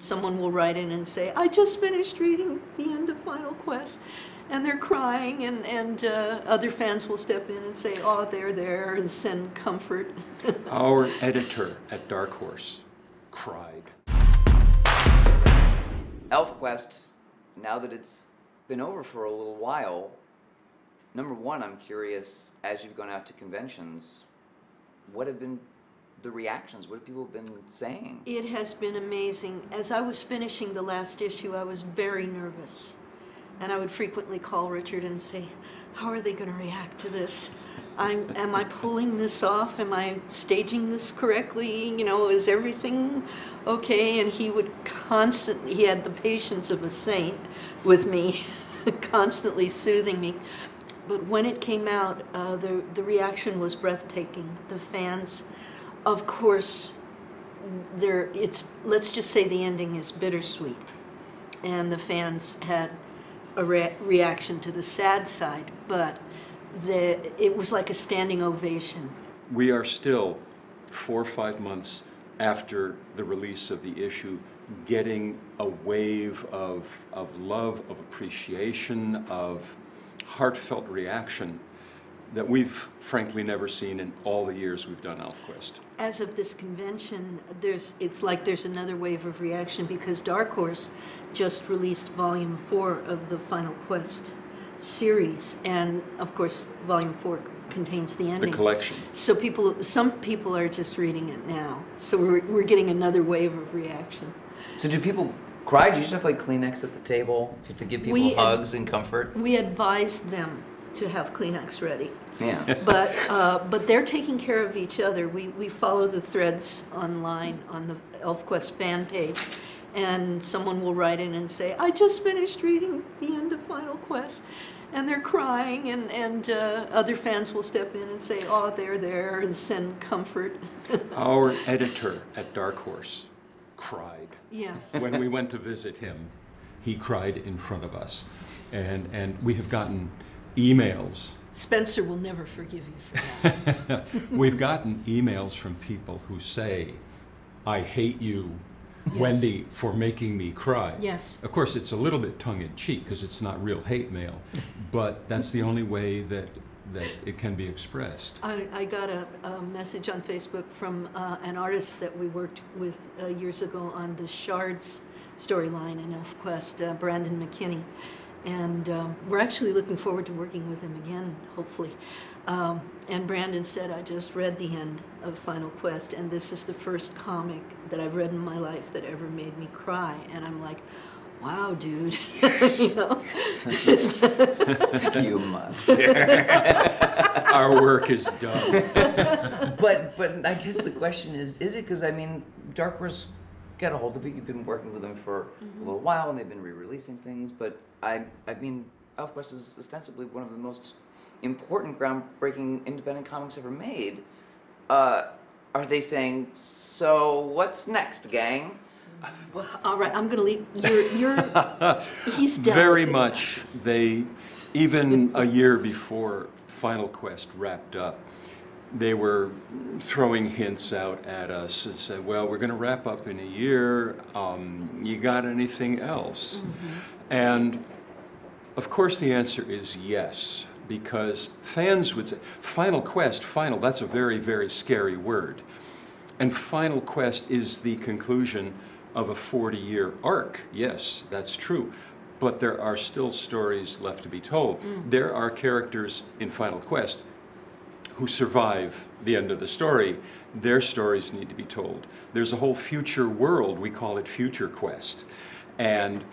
Someone will write in and say, I just finished reading the end of Final Quest. And they're crying, and, and uh, other fans will step in and say, Oh, they're there, and send comfort. Our editor at Dark Horse cried. ElfQuest, now that it's been over for a little while, number one, I'm curious, as you've gone out to conventions, what have been the reactions? What have people been saying? It has been amazing. As I was finishing the last issue, I was very nervous. And I would frequently call Richard and say, How are they going to react to this? I'm, am I pulling this off? Am I staging this correctly? You know, is everything okay? And he would constantly, he had the patience of a saint with me, constantly soothing me. But when it came out, uh, the, the reaction was breathtaking. The fans, of course, there it's let's just say the ending is bittersweet, and the fans had a re reaction to the sad side, but the it was like a standing ovation. We are still four or five months after the release of the issue getting a wave of, of love, of appreciation, of heartfelt reaction that we've frankly never seen in all the years we've done ElfQuest. As of this convention, there's it's like there's another wave of reaction because Dark Horse just released volume four of the Final Quest series, and of course, volume four contains the ending. The collection. So people, some people are just reading it now. So we're, we're getting another wave of reaction. So do people cry? Do you just have like Kleenex at the table to give people We- hugs and comfort? We advised them to have Kleenex ready. Yeah. But, uh, but they're taking care of each other. We, we follow the threads online on the ElfQuest fan page. And someone will write in and say, I just finished reading the end of Final Quest. And they're crying, and, and uh, other fans will step in and say, Oh, they're there, and send comfort. Our editor at Dark Horse cried. yes. when we went to visit him, he cried in front of us. And, and we have gotten emails. Spencer will never forgive you for that. We've gotten emails from people who say, I hate you, Wendy, for making me cry. Yes. Of course, it's a little bit tongue in cheek because it's not real hate mail, but that's the only way that, that it can be expressed. I, I got a, a message on Facebook from uh, an artist that we worked with uh, years ago on the Shards storyline in ElfQuest, uh, Brandon McKinney. And um, we're actually looking forward to working with him again, hopefully. Um, and Brandon said, I just read the end of Final Quest, and this is the first comic that I've read in my life that ever made me cry. And I'm like, wow, dude. you know? few months. Our work is done. but but I guess the question is, is it because I mean, Dark Horse got a hold of it. You've been working with them for a little while, and they've been re-releasing things. But I I mean, ElfQuest is ostensibly one of the most important, groundbreaking independent comics ever made. Uh, are they saying so? What's next, gang? Well, all right, I'm going to leave. You're, you're, he's dead. Very much. They, even a year before Final Quest wrapped up, they were throwing hints out at us and said, well, we're going to wrap up in a year. Um, you got anything else? And of course, the answer is yes, because fans would say, Final Quest, final, that's a very, very scary word. And Final Quest is the conclusion of a 40 year arc. Yes, that's true. But there are still stories left to be told. There are characters in Final Quest who survive the end of the story. Their stories need to be told. There's a whole future world, we call it Future Quest. And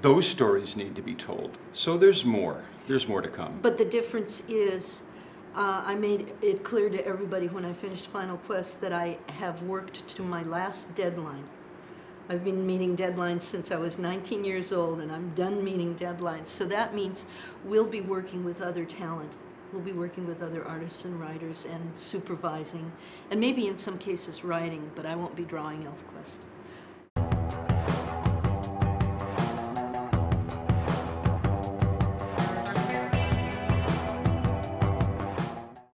those stories need to be told. So there's more. There's more to come. But the difference is, uh, I made it clear to everybody when I finished Final Quest that I have worked to my last deadline. I've been meeting deadlines since I was 19 years old, and I'm done meeting deadlines. So that means we'll be working with other talent. We'll be working with other artists and writers and supervising, and maybe in some cases writing, but I won't be drawing ElfQuest.